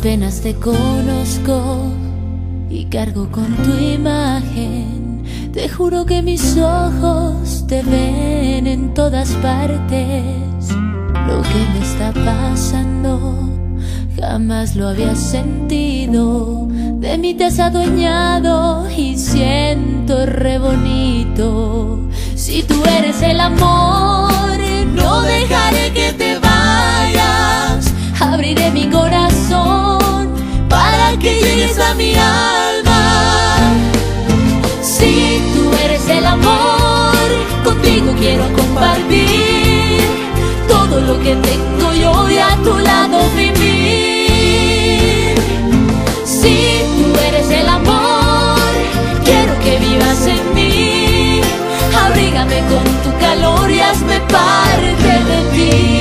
Apenas te conozco y cargo con tu imagen. Te juro que mis ojos te ven en todas partes. Lo que me está pasando jamás lo había sentido. De mí te has adueñado y siento re bonito. Si tú eres el amor, Abrígame con tu calor y hazme parte de ti.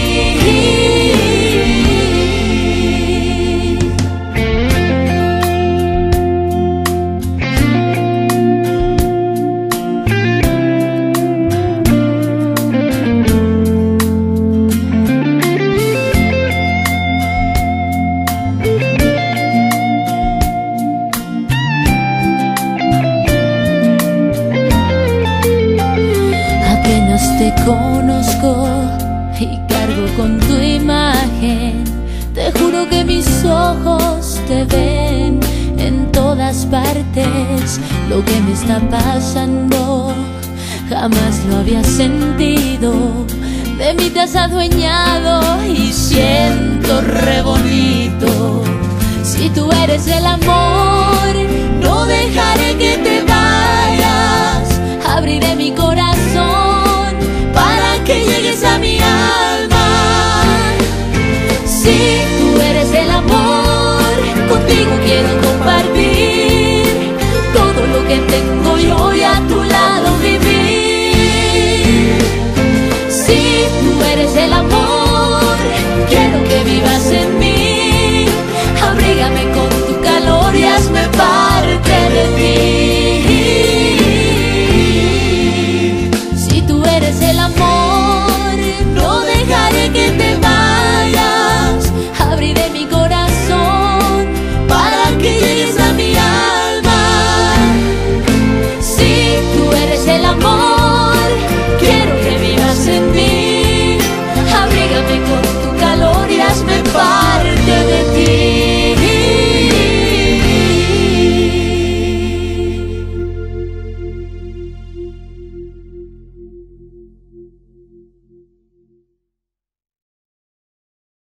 Conozco y cargo con tu imagen. Te juro que mis ojos te ven en todas partes. Lo que me está pasando jamás lo había sentido. De mí te has adueñado y siento re bonito. Si tú eres el amor, no dejaré que